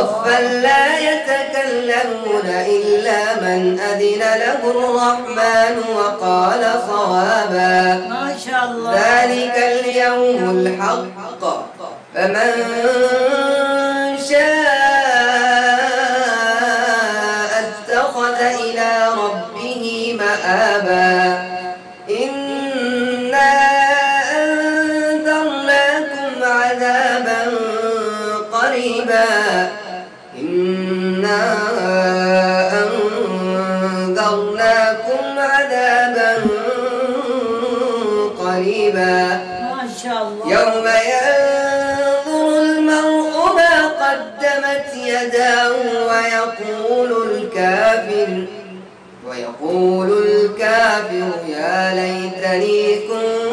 صفا لا يتكلمون إلا من أذن له الرحمن وقال صوابا. ما شاء الله. ذلك اليوم الحق. فمن شاء اتخذ إلى ربه مآبا. إنا أنذرناكم عذابا قريبا. إنا أنذرناكم عذابا قريبا. يوم ينظر المرء ما قدمت يداه ويقول الكافر ويقول الكافر يا ليتني كنت